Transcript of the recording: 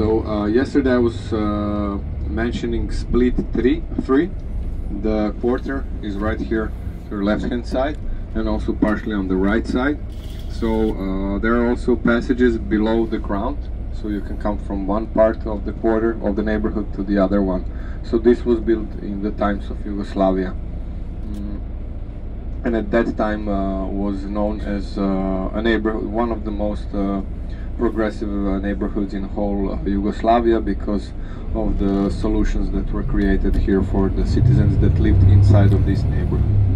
So uh, yesterday I was uh, mentioning split three, three. The quarter is right here to your left hand side and also partially on the right side. So uh, there are also passages below the ground, so you can come from one part of the quarter of the neighborhood to the other one. So this was built in the times of Yugoslavia. Mm. And at that time uh, was known as uh, a neighborhood, one of the most uh, progressive uh, neighborhoods in whole Yugoslavia because of the solutions that were created here for the citizens that lived inside of this neighborhood.